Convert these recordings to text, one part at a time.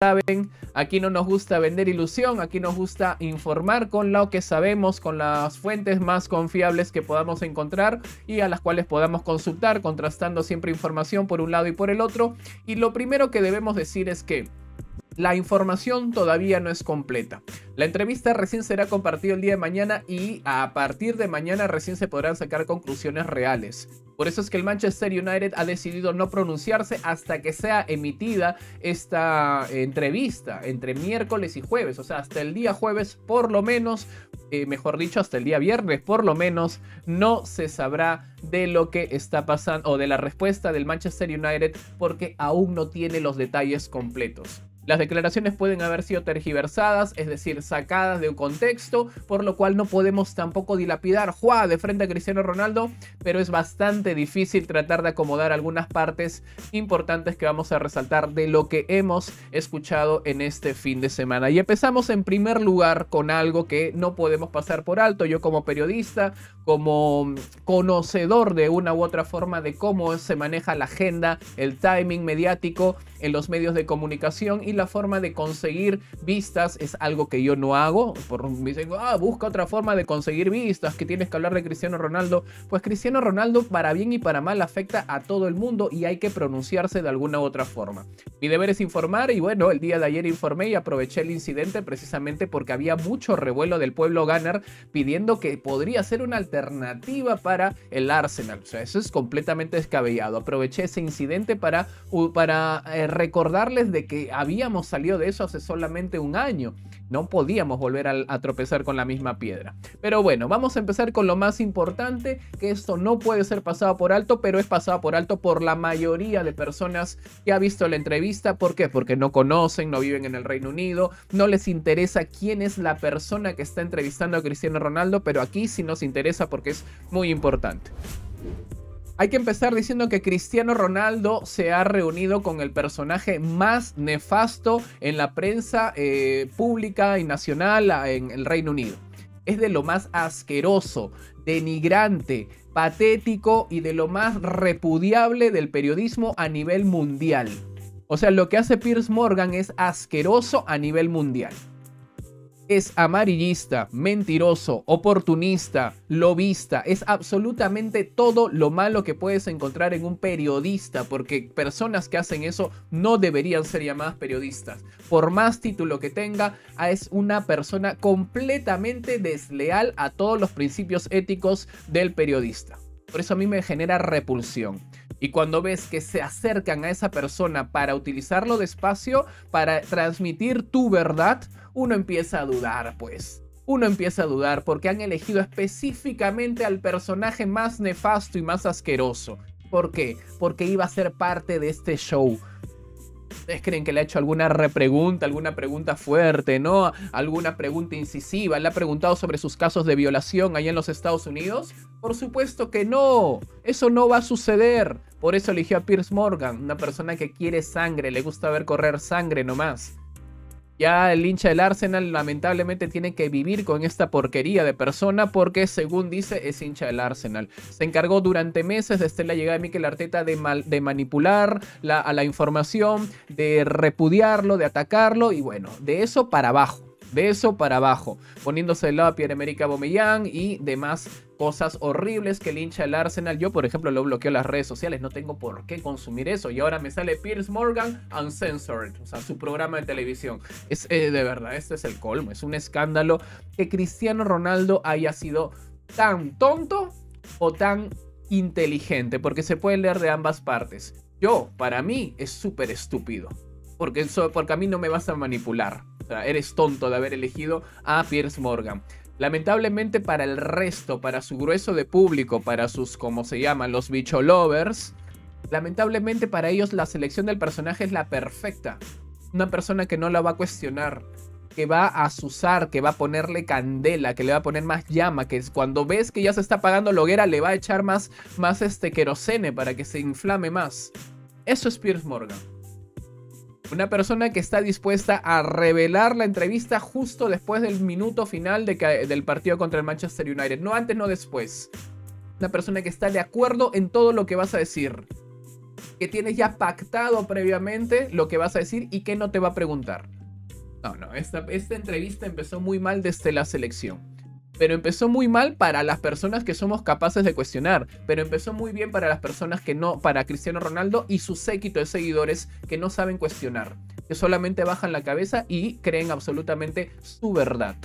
saben, aquí no nos gusta vender ilusión, aquí nos gusta informar con lo que sabemos, con las fuentes más confiables que podamos encontrar y a las cuales podamos consultar, contrastando siempre información por un lado y por el otro. Y lo primero que debemos decir es que la información todavía no es completa. La entrevista recién será compartida el día de mañana y a partir de mañana recién se podrán sacar conclusiones reales. Por eso es que el Manchester United ha decidido no pronunciarse hasta que sea emitida esta entrevista entre miércoles y jueves. O sea, hasta el día jueves por lo menos, eh, mejor dicho, hasta el día viernes por lo menos, no se sabrá de lo que está pasando o de la respuesta del Manchester United porque aún no tiene los detalles completos. Las declaraciones pueden haber sido tergiversadas, es decir, sacadas de un contexto, por lo cual no podemos tampoco dilapidar ¡Jua! de frente a Cristiano Ronaldo, pero es bastante difícil tratar de acomodar algunas partes importantes que vamos a resaltar de lo que hemos escuchado en este fin de semana. Y empezamos en primer lugar con algo que no podemos pasar por alto. Yo como periodista, como conocedor de una u otra forma de cómo se maneja la agenda, el timing mediático en los medios de comunicación y la forma de conseguir vistas es algo que yo no hago. Por, me dicen, ah, busca otra forma de conseguir vistas, que tienes que hablar de Cristiano Ronaldo. Pues Cristiano Ronaldo, para bien y para mal, afecta a todo el mundo y hay que pronunciarse de alguna u otra forma. Mi deber es informar y bueno, el día de ayer informé y aproveché el incidente precisamente porque había mucho revuelo del pueblo Gunner pidiendo que podría ser una alternativa para el Arsenal. O sea, eso es completamente descabellado. Aproveché ese incidente para, para eh, recordarles de que había habíamos salido de eso hace solamente un año. No podíamos volver a, tropezar con la misma piedra. Pero bueno, vamos a empezar con lo más importante, que esto no puede ser pasado por alto, pero es pasado por alto por la mayoría de personas que ha visto la entrevista. ¿Por qué? Porque no conocen, no viven en el Reino Unido, no les interesa quién es la persona que está entrevistando a Cristiano Ronaldo, pero aquí sí nos interesa porque es muy importante. Hay que empezar diciendo que Cristiano Ronaldo se ha reunido con el personaje más nefasto en la prensa eh, pública y nacional en el Reino Unido. Es de lo más asqueroso, denigrante, patético y de lo más repudiable del periodismo a nivel mundial. O sea, lo que hace Piers Morgan es asqueroso a nivel mundial es amarillista, mentiroso, oportunista, lobista, es absolutamente todo lo malo que puedes encontrar en un periodista, porque personas que hacen eso no deberían ser llamadas periodistas. Por más título que tenga, es una persona completamente desleal a todos los principios éticos del periodista. Por eso a mí me genera repulsión. Y cuando ves que se acercan a esa persona para utilizarlo despacio, para transmitir tu verdad, uno empieza a dudar, pues. Uno empieza a dudar porque han elegido específicamente al personaje más nefasto y más asqueroso. ¿Por qué? Porque iba a ser parte de este show. ¿Ustedes creen que le ha hecho alguna repregunta, alguna pregunta fuerte, ¿no? Alguna pregunta incisiva. ¿Le ha preguntado sobre sus casos de violación allá en los Estados Unidos? Por supuesto que no. Eso no va a suceder. Por eso eligió a Pierce Morgan, una persona que quiere sangre, le gusta ver correr sangre nomás. Ya el hincha del Arsenal lamentablemente tiene que vivir con esta porquería de persona porque según dice es hincha del Arsenal. Se encargó durante meses desde la llegada de Mikel Arteta de, de manipular a la información, de repudiarlo, de atacarlo y bueno, de eso para abajo. De eso para abajo, poniéndose del lado a Pierre-Emerick Aubameyang y demás cosas horribles que el hincha del Arsenal. Yo, por ejemplo, lo bloqueo en las redes sociales, no tengo por qué consumir eso. Y ahora me sale Piers Morgan Uncensored, o sea, su programa de televisión. Es eh, de verdad, este es el colmo. Es un escándalo que Cristiano Ronaldo haya sido tan tonto o tan inteligente, porque se puede leer de ambas partes. Yo, para mí, es súper estúpido. Porque, porque a mí no me vas a manipular. Eres tonto de haber elegido a Piers Morgan. Lamentablemente para el resto, para su grueso de público, para sus, como se llaman, los bicho lovers, lamentablemente para ellos la selección del personaje es la perfecta. Una persona que no la va a cuestionar, que va a asusar, que va a ponerle candela, que le va a poner más llama, que cuando ves que ya se está apagando la hoguera le va a echar más, más este querosene para que se inflame más. Eso es Pierce Morgan. Una persona que está dispuesta a revelar la entrevista justo después del minuto final del partido contra el Manchester United. No antes, no después. Una persona que está de acuerdo en todo lo que vas a decir. que tienes ya pactado previamente lo que vas a decir y qué no te va a preguntar. No, no, esta, esta entrevista empezó muy mal desde la selección. Pero empezó muy mal para las personas que somos capaces de cuestionar. Pero empezó muy bien para las personas que no, para Cristiano Ronaldo y su séquito de seguidores que no saben cuestionar. Que solamente bajan la cabeza y creen absolutamente su verdad.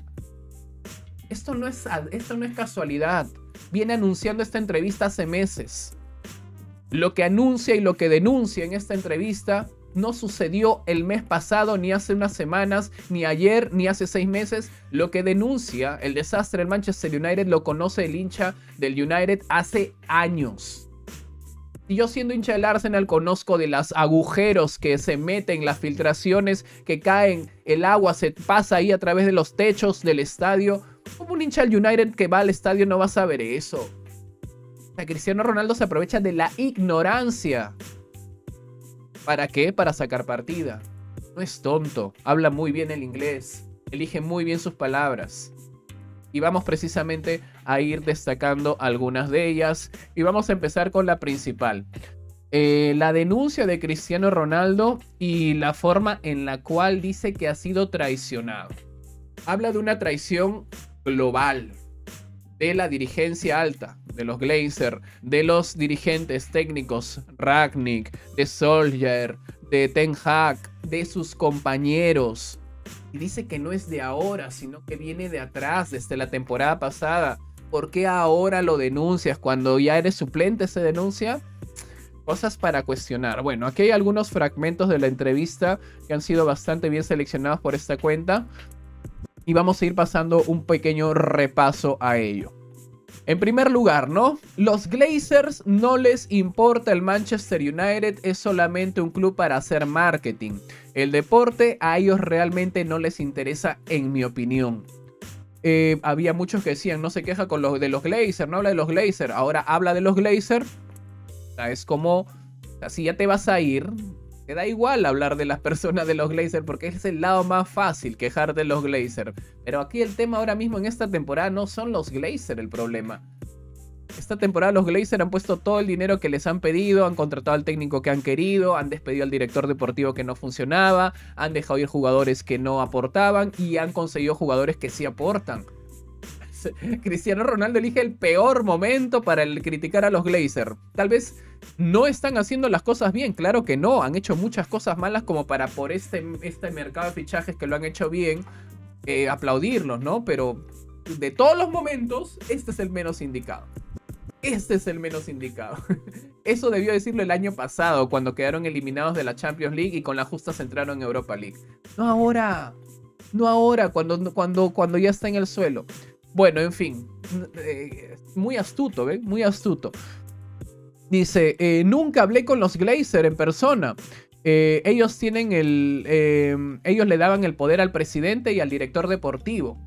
Esto no es, esto no es casualidad. Viene anunciando esta entrevista hace meses. Lo que anuncia y lo que denuncia en esta entrevista no sucedió el mes pasado, ni hace unas semanas, ni ayer, ni hace seis meses. Lo que denuncia el desastre del Manchester United lo conoce el hincha del United hace años. Y yo siendo hincha del Arsenal conozco de los agujeros que se meten, las filtraciones que caen, el agua se pasa ahí a través de los techos del estadio. Como un hincha del United que va al estadio no va a saber eso. Cristiano Ronaldo se aprovecha de la ignorancia. ¿Para qué? Para sacar partida. No es tonto, habla muy bien el inglés, elige muy bien sus palabras. Y vamos precisamente a ir destacando algunas de ellas. Y vamos a empezar con la principal. Eh, la denuncia de Cristiano Ronaldo y la forma en la cual dice que ha sido traicionado. Habla de una traición global de la dirigencia alta, de los Glazer, de los dirigentes técnicos Ragnick, de Soldier, de Ten Hag, de sus compañeros. Y dice que no es de ahora, sino que viene de atrás, desde la temporada pasada. ¿Por qué ahora lo denuncias? Cuando ya eres suplente se denuncia. Cosas para cuestionar. Bueno, aquí hay algunos fragmentos de la entrevista que han sido bastante bien seleccionados por esta cuenta. Y vamos a ir pasando un pequeño repaso a ello. En primer lugar, ¿no? Los Glazers no les importa el Manchester United, es solamente un club para hacer marketing. El deporte a ellos realmente no les interesa, en mi opinión. Eh, había muchos que decían, no se queja con los de los Glazers, no habla de los Glazers, ahora habla de los Glazers. es como, si ya te vas a ir, da igual hablar de las personas de los Glazers porque es el lado más fácil quejar de los Glazers. Pero aquí el tema ahora mismo en esta temporada no son los Glazers el problema. Esta temporada los Glazers han puesto todo el dinero que les han pedido, han contratado al técnico que han querido, han despedido al director deportivo que no funcionaba, han dejado ir jugadores que no aportaban y han conseguido jugadores que sí aportan. Cristiano Ronaldo elige el peor momento para criticar a los Glazers. Tal vez no están haciendo las cosas bien, claro que no, han hecho muchas cosas malas como para por este, este mercado de fichajes que lo han hecho bien, eh, aplaudirlos, ¿no? Pero de todos los momentos, este es el menos indicado. Este es el menos indicado. Eso debió decirlo el año pasado, cuando quedaron eliminados de la Champions League y con la justa se entraron en Europa League. No ahora. No ahora, cuando, cuando, cuando ya está en el suelo. Bueno, en fin. Eh, muy astuto, ¿ven? Muy astuto. Dice, eh, nunca hablé con los Glazer en persona. Eh, ellos tienen el... ellos le daban el poder al presidente y al director deportivo.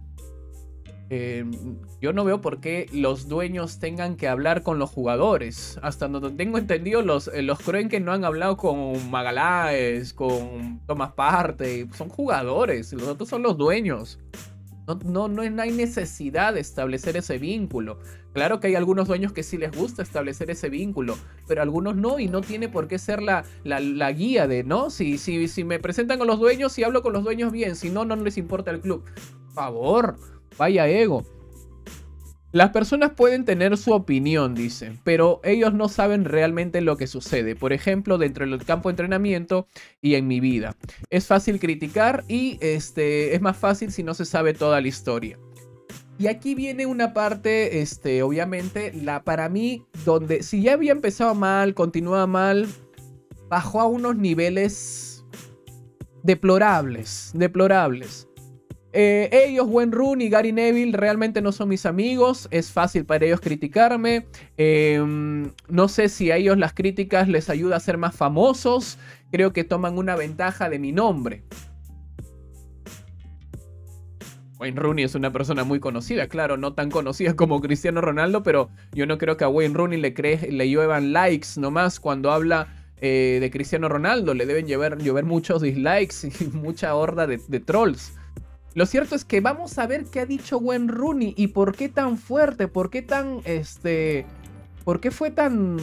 yo no veo por qué los dueños tengan que hablar con los jugadores. Hasta donde tengo entendido, los, los creen que no han hablado con Magaláes, con Tomás Parte. Son jugadores, los otros son los dueños. No, no, hay necesidad de establecer ese vínculo. Claro que hay algunos dueños que sí les gusta establecer ese vínculo, pero algunos no y no tiene por qué ser la, la, guía de, ¿no? Si, si, si me presentan con los dueños, y hablo con los dueños bien, si no, no les importa el club. Por favor, vaya ego. Las personas pueden tener su opinión, dice, pero ellos no saben realmente lo que sucede. Por ejemplo, dentro del campo de entrenamiento y en mi vida. Es fácil criticar y este, es más fácil si no se sabe toda la historia. Y aquí viene una parte, este, obviamente, la para mí, donde si ya había empezado mal, continuaba mal, bajó a unos niveles deplorables, deplorables. Eh, ellos, Gwen Run y Gary Neville, realmente no son mis amigos. Es fácil para ellos criticarme. Em, no sé si a ellos las críticas les ayuda a ser más famosos. Creo que toman una ventaja de mi nombre. Wayne Rooney es una persona muy conocida, claro, no tan conocida como Cristiano Ronaldo, pero yo no creo que a Wayne Rooney le, le lluevan likes nomás cuando habla eh, de Cristiano Ronaldo. Le deben llover muchos dislikes y mucha horda de trolls. Lo cierto es que vamos a ver qué ha dicho Gwen Rooney y por qué tan fuerte, por qué tan, este, por qué fue tan,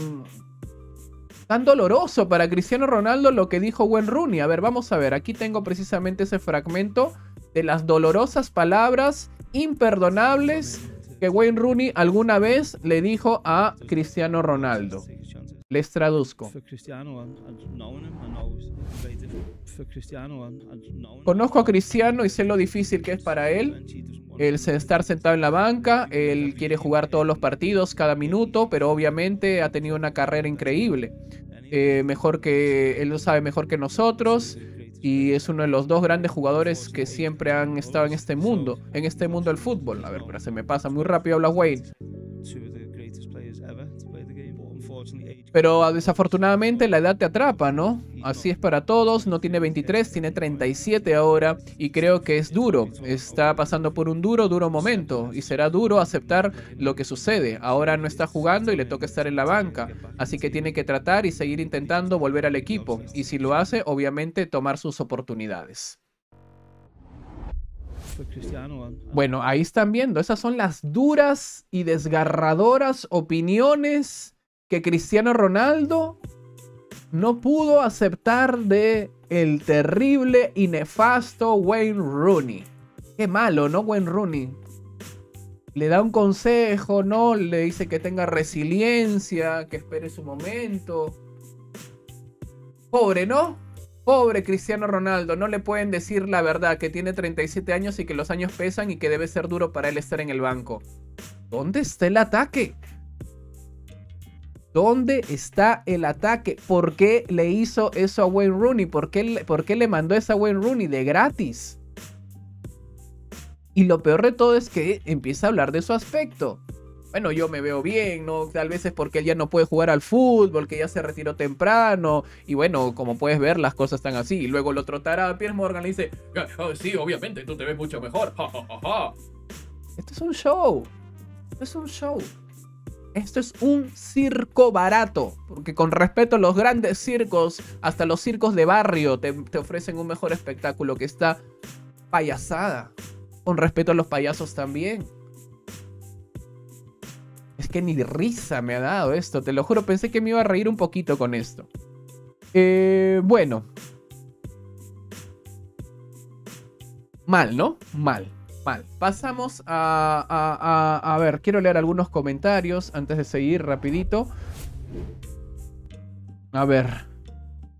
tan doloroso para Cristiano Ronaldo lo que dijo Wayne Rooney. A ver, vamos a ver, aquí tengo precisamente ese fragmento de las dolorosas palabras imperdonables que Wayne Rooney alguna vez le dijo a Cristiano Ronaldo. Les traduzco. Conozco a Cristiano y sé lo difícil que es para él. El estar sentado en la banca, él quiere jugar todos los partidos cada minuto, pero obviamente ha tenido una carrera increíble. Eh, mejor que él lo sabe mejor que nosotros y es uno de los dos grandes jugadores que siempre han estado en este mundo, en este mundo del fútbol. A ver, pero se me pasa muy rápido habla Wayne. Pero ah, desafortunadamente la edad te atrapa, ¿no? Así es para todos, no tiene 23, tiene 37 ahora y creo que es duro, está pasando por un duro, duro momento y será duro aceptar lo que sucede. Ahora no está jugando y le toca estar en la banca, así que tiene que tratar y seguir intentando volver al equipo y si lo hace, obviamente tomar sus oportunidades. Bueno, ahí están viendo, esas son las duras y desgarradoras opiniones que Cristiano Ronaldo no pudo aceptar de el terrible y nefasto Wayne Rooney. Qué malo, ¿no? Wayne Rooney. Le da un consejo, ¿no? Le dice que tenga resiliencia, que espere su momento. Pobre, ¿no? Pobre Cristiano Ronaldo, no le pueden decir la verdad, que tiene 37 años y que los años pesan y que debe ser duro para él estar en el banco. ¿Dónde está el ataque? ¿Dónde está el ataque? ¿Por qué le hizo eso a Wayne Rooney? ¿Por qué, ¿Por qué le mandó esa a Wayne Rooney de gratis? Y lo peor de todo es que empieza a hablar de su aspecto. Bueno, yo me veo bien, ¿no? Tal vez es porque él ya no puede jugar al fútbol, que ya se retiró temprano. Y bueno, como puedes ver, las cosas están así. Y luego el otro tarado, Pierre Morgan, le dice, oh, sí, obviamente, tú te ves mucho mejor. Esto es un show. Esto es un show. Esto es un circo barato, porque con respeto a los grandes circos, hasta los circos de barrio te, ofrecen un mejor espectáculo que esta payasada. Con respeto a los payasos también. Es que ni risa me ha dado esto, te lo juro, pensé que me iba a reír un poquito con esto. Eh, bueno. Mal, ¿no? Mal. Pasamos a, a, ver, quiero leer algunos comentarios antes de seguir rapidito. A ver.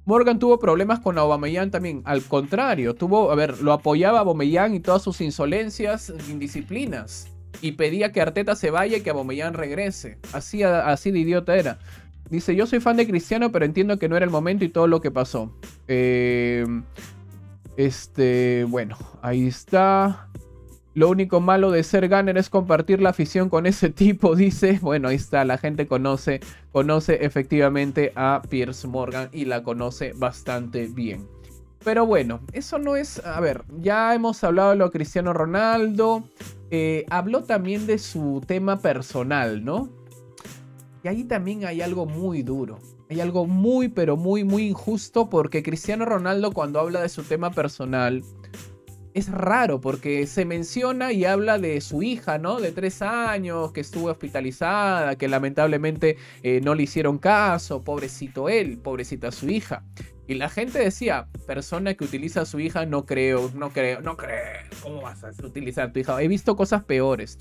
Morgan tuvo problemas con Aubameyang también. Al contrario, tuvo, a ver, lo apoyaba Aubameyang y todas sus insolencias, indisciplinas. Y pedía que Arteta se vaya y que Aubameyang regrese. Así, así de idiota era. Dice, yo soy fan de Cristiano, pero entiendo que no era el momento y todo lo que pasó. Eh, este, bueno, ahí está. Lo único malo de ser Gunner es compartir la afición con ese tipo, dice. Bueno, ahí está, la gente conoce, conoce efectivamente a Pierce Morgan y la conoce bastante bien. Pero bueno, eso no es. A ver, ya hemos hablado de lo de Cristiano Ronaldo. Eh, habló también de su tema personal, ¿no? Y ahí también hay algo muy duro. Hay algo muy, pero muy, muy injusto porque Cristiano Ronaldo cuando habla de su tema personal es raro porque se menciona y habla de su hija, ¿no? De tres años, que estuvo hospitalizada, que lamentablemente eh, no le hicieron caso, pobrecito él, pobrecita su hija. Y la gente decía, persona que utiliza a su hija, no creo, no creo, no creo. ¿Cómo vas a utilizar a tu hija? He visto cosas peores,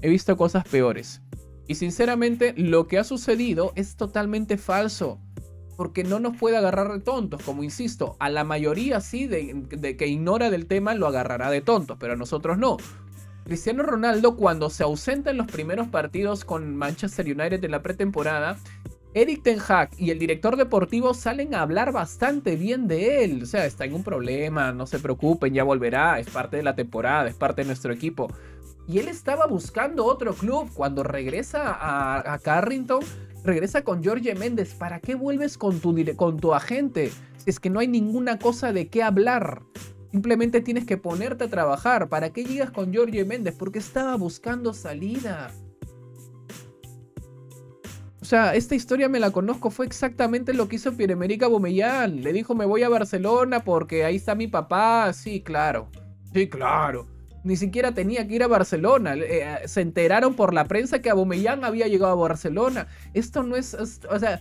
He visto cosas peores. Y sinceramente, lo que ha sucedido es totalmente falso porque no nos puede agarrar de tontos, como insisto, a la mayoría sí de, que ignora del tema lo agarrará de tontos, pero a nosotros no. Cristiano Ronaldo cuando se ausenta en los primeros partidos con Manchester United en la pretemporada, Eric Ten Hag y el director deportivo salen a hablar bastante bien de él. O sea, está en un problema, no se preocupen, ya volverá, es parte de la temporada, es parte de nuestro equipo. Y él estaba buscando otro club cuando regresa a, a Carrington regresa con Jorge Méndez. ¿Para qué vuelves con tu, con tu agente? Si es que no hay ninguna cosa de qué hablar. Simplemente tienes que ponerte a trabajar. ¿Para qué llegas con Jorge Méndez? Porque estaba buscando salida. O sea, esta historia me la conozco, fue exactamente lo que hizo Pierre-Emerick Aubameyang. Le dijo, me voy a Barcelona porque ahí está mi papá. Sí, claro. Sí, claro ni siquiera tenía que ir a Barcelona. Eh, se enteraron por la prensa que Aubameyang había llegado a Barcelona. Esto no es, o sea,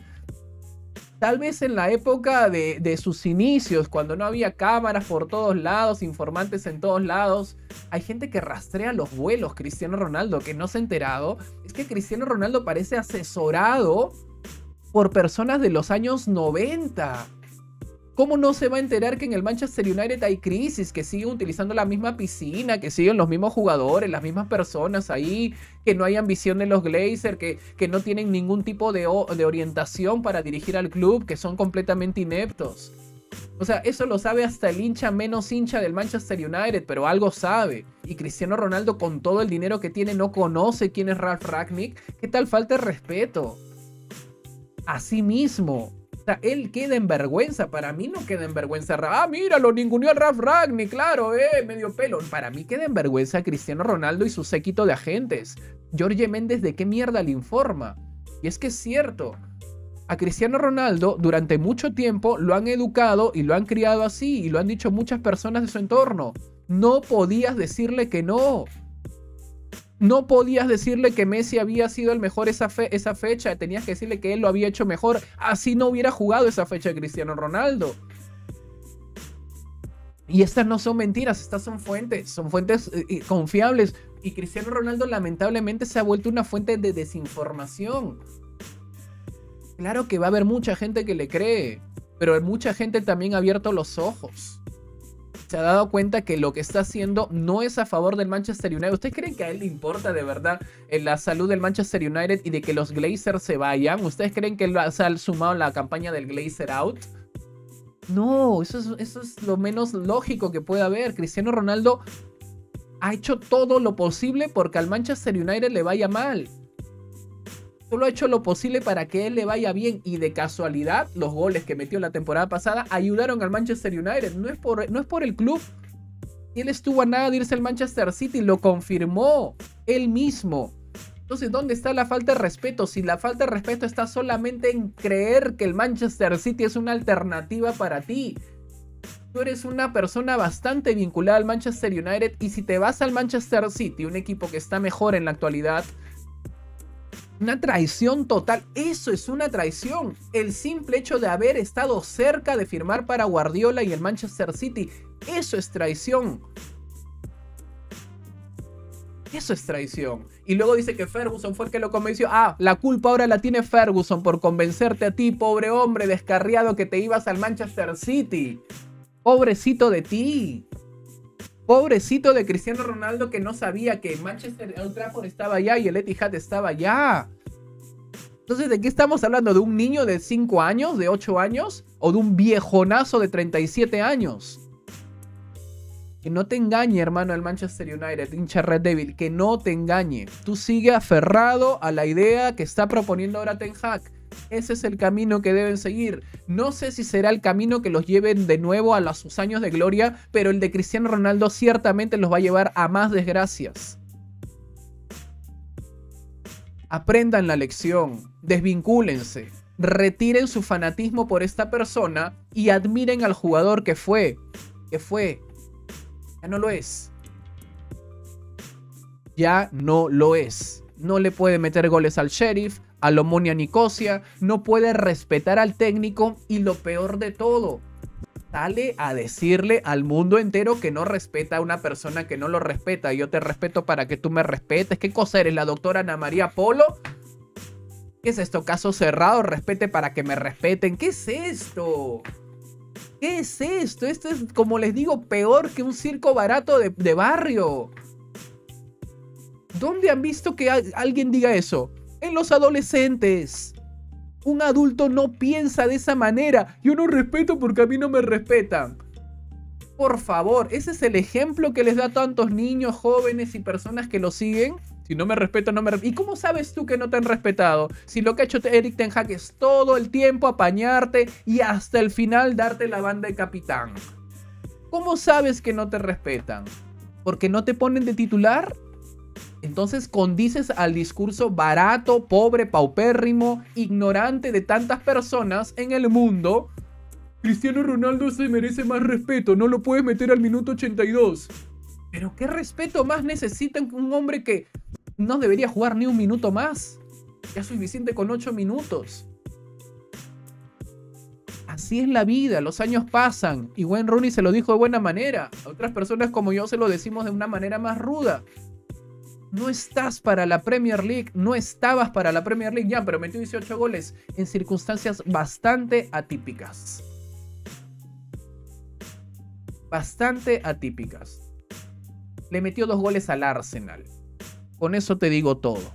Tal vez en la época de, sus inicios, cuando no había cámaras por todos lados, informantes en todos lados, hay gente que rastrea los vuelos. Cristiano Ronaldo, que no se ha enterado, es que Cristiano Ronaldo parece asesorado por personas de los años 90. ¿Cómo no se va a enterar que en el Manchester United hay crisis, que siguen utilizando la misma piscina, que siguen los mismos jugadores, las mismas personas ahí, que no hay ambición de los Glazers, que, que no tienen ningún tipo de, de orientación para dirigir al club, que son completamente ineptos? O sea, eso lo sabe hasta el hincha menos hincha del Manchester United, pero algo sabe. Y Cristiano Ronaldo con todo el dinero que tiene no conoce quién es Ralph Ragnick. ¿Qué tal falta de respeto? Así mismo, o él queda en vergüenza. Para mí no queda en vergüenza. Ah, míralo, ninguneó al Raf Ragni, claro, eh, medio pelo. Para mí queda en vergüenza Cristiano Ronaldo y su séquito de agentes. Jorge Méndez, ¿de qué mierda le informa? Y es que es cierto. A Cristiano Ronaldo durante mucho tiempo lo han educado y lo han criado así y lo han dicho muchas personas de su entorno. No podías decirle que no. No podías decirle que Messi había sido el mejor esa, esa fecha, tenías que decirle que él lo había hecho mejor, así no hubiera jugado esa fecha de Cristiano Ronaldo. Y estas no son mentiras, estas son fuentes, son fuentes eh, confiables. Y Cristiano Ronaldo lamentablemente se ha vuelto una fuente de desinformación. Claro que va a haber mucha gente que le cree, pero mucha gente también ha abierto los ojos se ha dado cuenta que lo que está haciendo no es a favor del Manchester United. ¿Ustedes creen que a él le importa de verdad en la salud del Manchester United y de que los Glazers se vayan? ¿Ustedes creen que él se ha sumado a la campaña del Glazer out? No, eso es, eso es lo menos lógico que puede haber. Cristiano Ronaldo ha hecho todo lo posible porque al Manchester United le vaya mal solo ha hecho lo posible para que él le vaya bien y de casualidad los goles que metió la temporada pasada ayudaron al Manchester United. No es por, no es por el club. Él estuvo a nada de irse al Manchester City, lo confirmó él mismo. Entonces, ¿dónde está la falta de respeto? Si la falta de respeto está solamente en creer que el Manchester City es una alternativa para ti. Tú eres una persona bastante vinculada al Manchester United y si te vas al Manchester City, un equipo que está mejor en la actualidad, una traición total. Eso es una traición. El simple hecho de haber estado cerca de firmar para Guardiola y el Manchester City. Eso es traición. Eso es traición. Y luego dice que Ferguson fue el que lo convenció. Ah, la culpa ahora la tiene Ferguson por convencerte a ti, pobre hombre descarriado que te ibas al Manchester City. Pobrecito de ti. Pobrecito de Cristiano Ronaldo que no sabía que Manchester Old estaba allá y el Etihad estaba allá. Entonces, ¿de qué estamos hablando? ¿De un niño de 5 años, de 8 años? ¿O de un viejonazo de 37 años? Que no te engañe, hermano, el Manchester United, hincha Red Devil. Que no te engañe. Tú sigue aferrado a la idea que está proponiendo ahora Ten Hag. Ese es el camino que deben seguir. No sé si será el camino que los lleven de nuevo a sus años de gloria, pero el de Cristiano Ronaldo ciertamente los va a llevar a más desgracias. Aprendan la lección, desvincúlense, retiren su fanatismo por esta persona y admiren al jugador que fue, que fue. Ya no lo es. Ya no lo es. No le puede meter goles al sheriff, al Omonia Nicosia, no puede respetar al técnico y lo peor de todo, sale a decirle al mundo entero que no respeta a una persona que no lo respeta. Yo te respeto para que tú me respetes. ¿Qué cosa eres, la doctora Ana María Polo? ¿Qué es esto? Caso cerrado, respete para que me respeten. ¿Qué es esto? ¿Qué es esto? Esto es, como les digo, peor que un circo barato de, de barrio. ¿Dónde han visto que alguien diga eso? En los adolescentes. Un adulto no piensa de esa manera. Yo no respeto porque a mí no me respetan. Por favor, ese es el ejemplo que les da a tantos niños, jóvenes y personas que lo siguen. Si no me respeto, no me. ¿Y cómo sabes tú que no te han respetado? Si lo que ha hecho Eric Ten Hag es todo el tiempo apañarte y hasta el final darte la banda de capitán. ¿Cómo sabes que no te respetan? ¿Porque no te ponen de titular? Entonces condices al discurso barato, pobre, paupérrimo, ignorante de tantas personas en el mundo. Cristiano Ronaldo se merece más respeto, no lo puedes meter al minuto 82. Pero ¿qué respeto más necesita un hombre que no debería jugar ni un minuto más? Ya es suficiente con 8 minutos. Así es la vida, los años pasan. Y Wayne Rooney se lo dijo de buena manera. A otras personas como yo se lo decimos de una manera más ruda. No estás para la Premier League, no estabas para la Premier League ya, pero metió 18 goles en circunstancias bastante atípicas. Bastante atípicas. Le metió dos goles al Arsenal. Con eso te digo todo.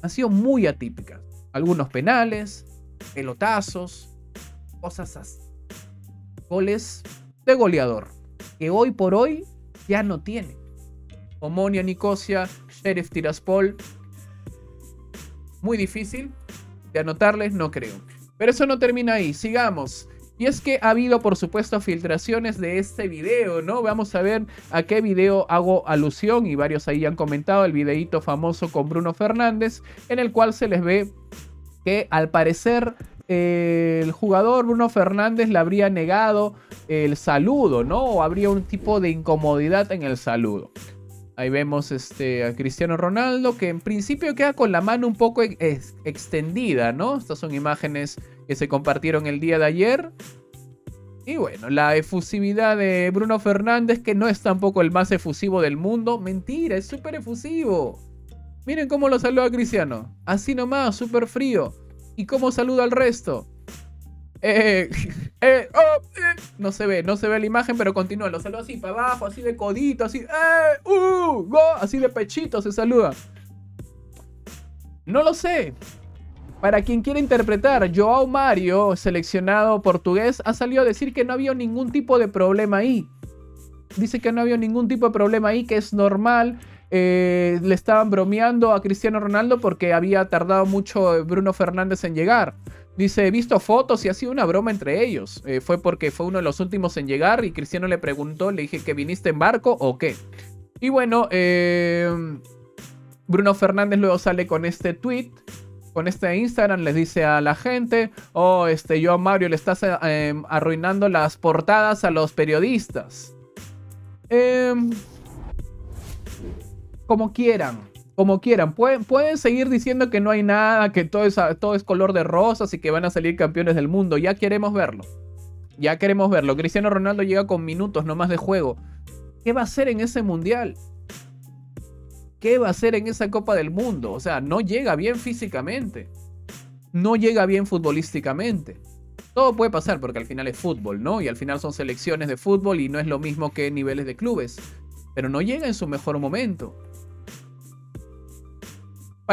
Ha sido muy atípica. Algunos penales, pelotazos, cosas así. Goles de goleador, que hoy por hoy ya no tiene. Omonia Nicosia, Sheriff Tiraspol. Muy difícil de anotarles, no creo. Pero eso no termina ahí, sigamos. Y es que ha habido, por supuesto, filtraciones de este video, ¿no? Vamos a ver a qué video hago alusión y varios ahí han comentado el videíto famoso con Bruno Fernández, en el cual se les ve que al parecer el jugador Bruno Fernández le habría negado el saludo, ¿no? O habría un tipo de incomodidad en el saludo. Ahí vemos este, a Cristiano Ronaldo, que en principio queda con la mano un poco extendida, ¿no? Estas son imágenes que se compartieron el día de ayer. Y bueno, la efusividad de Bruno Fernández, que no es tampoco el más efusivo del mundo. Mentira, es súper efusivo. Miren cómo lo saluda Cristiano. Así nomás, súper frío. ¿Y cómo saluda al resto? Eh, eh, oh, eh. No se ve, no se ve la imagen, pero continúa. Lo saluda así para abajo, así de codito, así. Eh, uh, así de pechito se saluda. No lo sé. Para quien quiera interpretar, Joao Mario, seleccionado portugués, ha salido a decir que no había ningún tipo de problema ahí. Dice que no había ningún tipo de problema ahí, que es normal. Eh, le estaban bromeando a Cristiano Ronaldo porque había tardado mucho Bruno Fernández en llegar. Dice, he visto fotos y ha sido una broma entre ellos. Eh, fue porque fue uno de los últimos en llegar y Cristiano le preguntó, le dije que viniste en barco o qué. Y bueno, eh, Bruno Fernández luego sale con este tweet con este Instagram les dice a la gente, oh, este, yo a Mario le estás eh, arruinando las portadas a los periodistas. Em, como quieran, como quieran. Pueden, pueden, seguir diciendo que no hay nada, que todo es, todo es color de rosas y que van a salir campeones del mundo. Ya queremos verlo. Ya queremos verlo. Cristiano Ronaldo llega con minutos nomás de juego. ¿Qué va a hacer en ese mundial? ¿qué va a hacer en esa Copa del Mundo? O sea, no llega bien físicamente. No llega bien futbolísticamente. Todo puede pasar porque al final es fútbol, ¿no? Y al final son selecciones de fútbol y no es lo mismo que niveles de clubes. Pero no llega en su mejor momento.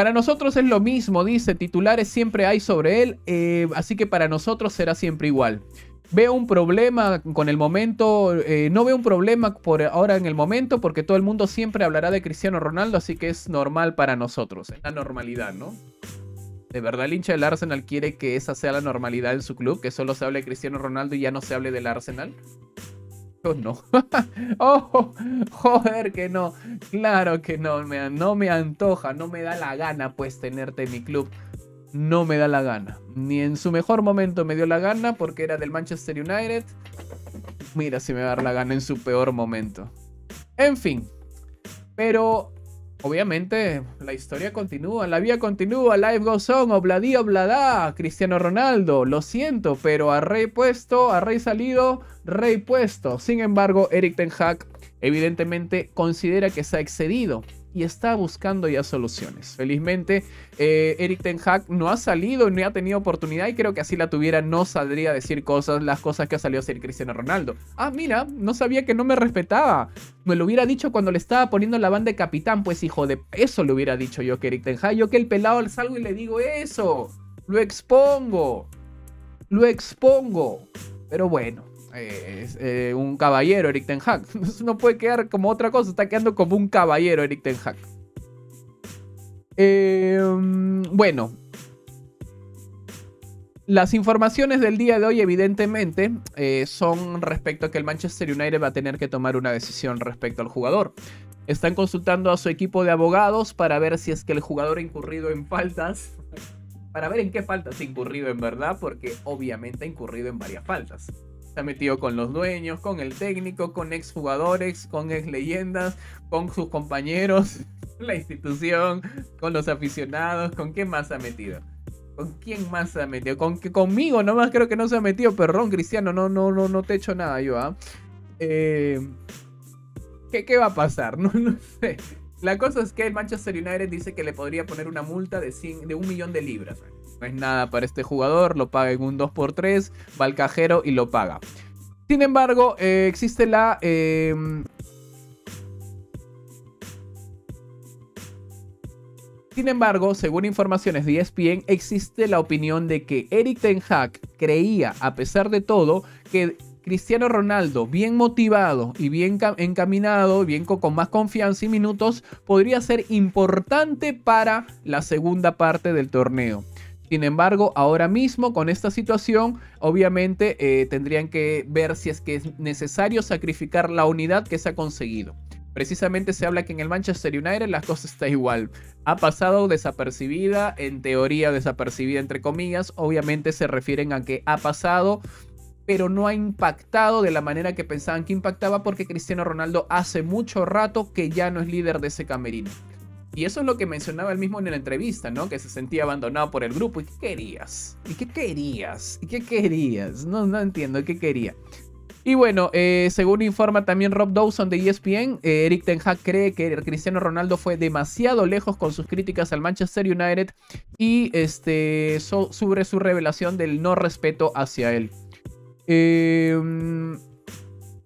Para nosotros es lo mismo, dice, titulares siempre hay sobre él, eh, así que para nosotros será siempre igual. Veo un problema con el momento, eh, no veo un problema por ahora en el momento porque todo el mundo siempre hablará de Cristiano Ronaldo, así que es normal para nosotros, es la normalidad, ¿no? ¿De verdad el hincha del Arsenal quiere que esa sea la normalidad en su club? ¿Que solo se hable de Cristiano Ronaldo y ya no se hable del Arsenal? Oh, no. oh, joder que no. Claro que no, me, no me antoja, no me da la gana pues tenerte en mi club no me da la gana. Ni en su mejor momento me dio la gana porque era del Manchester United. Mira si me va a dar la gana en su peor momento. En fin. Pero obviamente la historia continúa, la vida continúa, life goes on, obladí, oblada, Cristiano Ronaldo, lo siento, pero a rey puesto, a rey salido, rey puesto. Sin embargo, Eric Ten Hag evidentemente considera que se ha excedido y está buscando ya soluciones. Felizmente, eh, Eric Ten Hag no ha salido, no ha tenido oportunidad y creo que así la tuviera no saldría a decir cosas, las cosas que ha salido a decir Cristiano Ronaldo. Ah, mira, no sabía que no me respetaba. Me lo hubiera dicho cuando le estaba poniendo la banda de capitán, pues hijo de eso le hubiera dicho yo que Eric Ten Hag. Yo que el pelado salgo y le digo eso. Lo expongo. Lo expongo. Pero bueno, eh, un caballero Eric Ten Hag. No puede quedar como otra cosa, está quedando como un caballero Eric Ten Hag. Em, bueno, las informaciones del día de hoy, evidentemente, eh, son respecto a que el Manchester United va a tener que tomar una decisión respecto al jugador. Están consultando a su equipo de abogados para ver si es que el jugador ha incurrido en faltas. Para ver en qué faltas ha incurrido en verdad, porque obviamente ha incurrido en varias faltas. Ha metido con los dueños, con el técnico, con exjugadores, con ex leyendas, con sus compañeros, la institución, con los aficionados, con qué más se ha metido. ¿Con quién más se ha metido? Con, conmigo nomás creo que no se ha metido, perrón, Cristiano, no, no, no, no te he hecho nada yo, ¿ah? Eh, ¿qué, va a pasar? No, no sé. La cosa es que el Manchester United dice que le podría poner una multa de, de un millón de libras. No es nada para este jugador, lo paga en un 2x3, va al cajero y lo paga. Sin embargo, eh, existe la... Em, sin embargo, según informaciones de ESPN, existe la opinión de que Eric Ten Hag creía, a pesar de todo, que Cristiano Ronaldo, bien motivado y bien encaminado, bien con, más confianza y minutos, podría ser importante para la segunda parte del torneo. Sin embargo, ahora mismo con esta situación, obviamente eh, tendrían que ver si es que es necesario sacrificar la unidad que se ha conseguido. Precisamente se habla que en el Manchester United las cosas está igual. Ha pasado desapercibida, en teoría desapercibida entre comillas. Obviamente se refieren a que ha pasado, pero no ha impactado de la manera que pensaban que impactaba porque Cristiano Ronaldo hace mucho rato que ya no es líder de ese camerino. Y eso es lo que mencionaba él mismo en la entrevista, ¿no? Que se sentía abandonado por el grupo. ¿Y qué querías? ¿Y qué querías? ¿Y qué querías? No, no entiendo qué quería. Y bueno, eh, según informa también Rob Dawson de ESPN, eh, Eric Ten Hag cree que Cristiano Ronaldo fue demasiado lejos con sus críticas al Manchester United y este, sobre su revelación del no respeto hacia él. Em,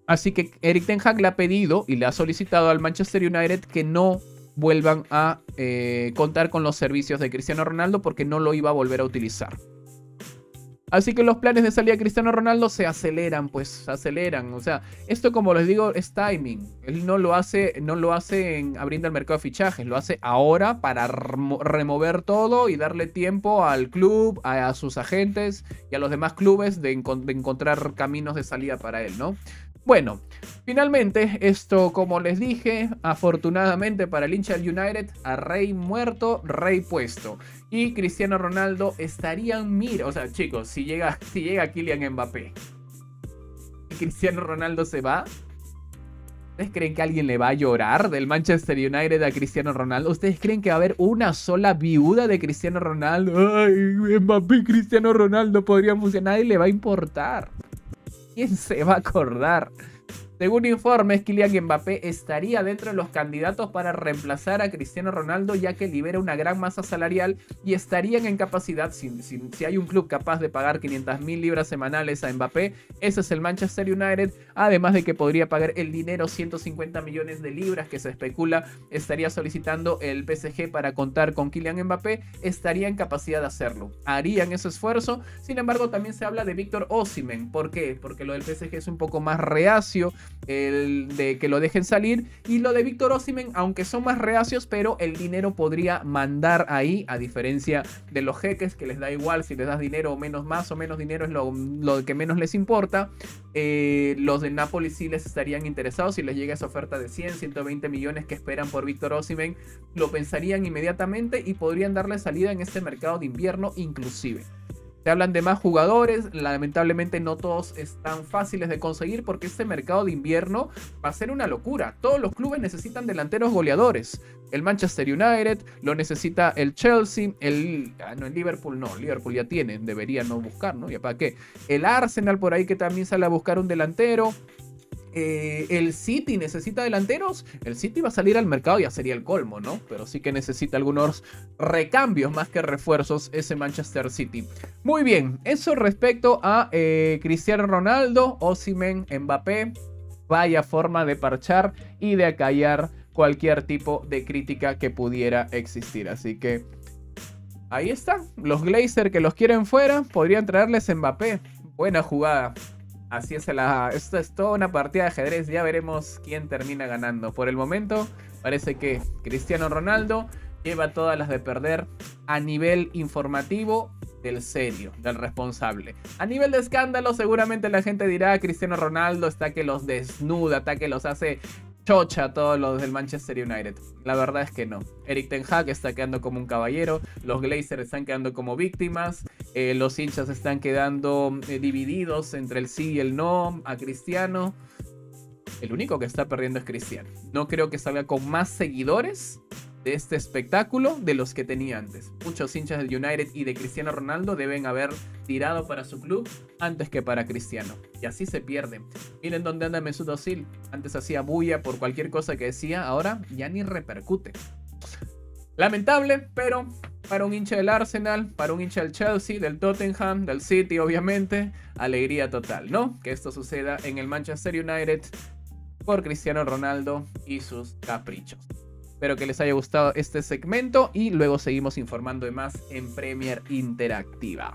así que Eric Ten Hag le ha pedido y le ha solicitado al Manchester United que no vuelvan a eh, contar con los servicios de Cristiano Ronaldo porque no lo iba a volver a utilizar. Así que los planes de salida de Cristiano Ronaldo se aceleran, pues se aceleran. O sea, esto como les digo es timing. Él no lo hace, no lo hace en abriendo el mercado de fichajes, lo hace ahora para remover todo y darle tiempo al club, a, sus agentes y a los demás clubes de, de encontrar caminos de salida para él, ¿no? Bueno, finalmente, esto como les dije, afortunadamente para el United, a rey muerto, rey puesto. Y Cristiano Ronaldo estarían, mira, o sea, chicos, si llega, si llega Kylian Mbappé y Cristiano Ronaldo se va, ¿Ustedes creen que alguien le va a llorar del Manchester United a Cristiano Ronaldo? ¿Ustedes creen que va a haber una sola viuda de Cristiano Ronaldo? Ay, Mbappé y Cristiano Ronaldo podrían funcionar y le va a importar. ¿Quién se va a acordar? Según informes, Kylian Mbappé estaría dentro de los candidatos para reemplazar a Cristiano Ronaldo ya que libera una gran masa salarial y estarían en capacidad, si, hay un club capaz de pagar 500 mil libras semanales a Mbappé, ese es el Manchester United, además de que podría pagar el dinero 150 millones de libras que se especula estaría solicitando el PSG para contar con Kylian Mbappé, estaría en capacidad de hacerlo. Harían ese esfuerzo, sin embargo también se habla de Víctor Osimen, ¿por qué? Porque lo del PSG es un poco más reacio el de que lo dejen salir. Y lo de Víctor Osimen, aunque son más reacios, pero el dinero podría mandar ahí, a diferencia de los jeques, que les da igual si les das dinero o menos, más o menos dinero es lo, lo que menos les importa. Eh, los de Napoli sí les estarían interesados si les llega esa oferta de 100, 120 millones que esperan por Víctor Osimen, lo pensarían inmediatamente y podrían darle salida en este mercado de invierno inclusive. Se hablan de más jugadores, lamentablemente no todos están fáciles de conseguir porque este mercado de invierno va a ser una locura. Todos los clubes necesitan delanteros goleadores. El Manchester United lo necesita el Chelsea, el, ah, no, el Liverpool no, Liverpool ya tiene, debería no buscar, ¿no? ¿Ya para qué? El Arsenal por ahí que también sale a buscar un delantero. Eh, el City necesita delanteros, el City va a salir al mercado, ya sería el colmo, ¿no? Pero sí que necesita algunos recambios más que refuerzos ese Manchester City. Muy bien, eso respecto a eh, Cristiano Ronaldo, Osimen, Mbappé. Vaya forma de parchar y de acallar cualquier tipo de crítica que pudiera existir. Así que ahí está. Los Glazer que los quieren fuera podrían traerles Mbappé. Buena jugada. Así es, la, esto es toda una partida de ajedrez. Ya veremos quién termina ganando. Por el momento, parece que Cristiano Ronaldo lleva todas las de perder a nivel informativo del serio, del responsable. A nivel de escándalo, seguramente la gente dirá Cristiano Ronaldo está que los desnuda, está que los hace chocha a todos los del Manchester United. La verdad es que no. Eric Ten Hag está quedando como un caballero, los Glazers están quedando como víctimas, eh, los hinchas están quedando eh, divididos entre el sí y el no a Cristiano. El único que está perdiendo es Cristiano. No creo que salga con más seguidores de este espectáculo de los que tenía antes. Muchos hinchas del United y de Cristiano Ronaldo deben haber tirado para su club antes que para Cristiano. Y así se pierde. Miren dónde anda Mesut Özil. Antes hacía bulla por cualquier cosa que decía, ahora ya ni repercute. Lamentable, pero para un hincha del Arsenal, para un hincha del Chelsea, del Tottenham, del City, obviamente, alegría total, ¿no? Que esto suceda en el Manchester United por Cristiano Ronaldo y sus caprichos. Espero que les haya gustado este segmento y luego seguimos informando de más en Premier Interactiva.